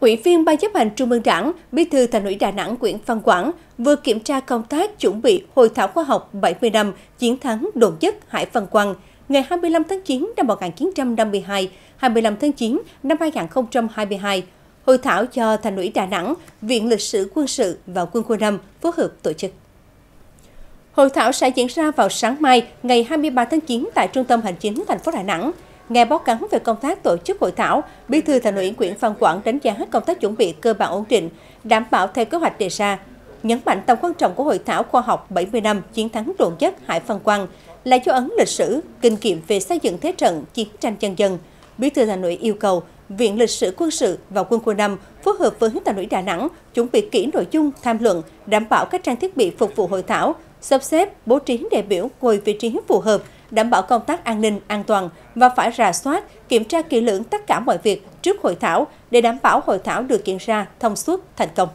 Ủy viên Ban chấp hành Trung ương Đảng, Bí thư Thành ủy Đà Nẵng Nguyễn Văn Quảng vừa kiểm tra công tác chuẩn bị Hội thảo khoa học 70 năm chiến thắng đồn chất Hải Văn Quang ngày 25 tháng 9 năm 1952, 25 tháng 9 năm 2022. Hội thảo cho Thành ủy Đà Nẵng, Viện Lịch sử Quân sự và Quân khu 5 phối hợp tổ chức. Hội thảo sẽ diễn ra vào sáng mai, ngày 23 tháng 9 tại Trung tâm Hành chính thành phố Đà Nẵng. Nghe báo cáo về công tác tổ chức hội thảo, Bí thư Thành ủy Nguyễn Văn Quảng đánh giá công tác chuẩn bị cơ bản ổn định, đảm bảo theo kế hoạch đề ra. Nhấn mạnh tầm quan trọng của hội thảo khoa học 70 năm chiến thắng đồn chất Hải Văn Quang là dấu ấn lịch sử, kinh nghiệm về xây dựng thế trận chiến tranh nhân dân. Bí thư Thành ủy yêu cầu Viện Lịch sử Quân sự và Quân khu 5 phối hợp với Thành ủy Đà Nẵng chuẩn bị kỹ nội dung tham luận, đảm bảo các trang thiết bị phục vụ hội thảo, sắp xếp, bố trí đại biểu ngồi vị trí phù hợp, đảm bảo công tác an ninh, an toàn và phải rà soát, kiểm tra kỹ lưỡng tất cả mọi việc trước hội thảo để đảm bảo hội thảo được diễn ra thông suốt, thành công.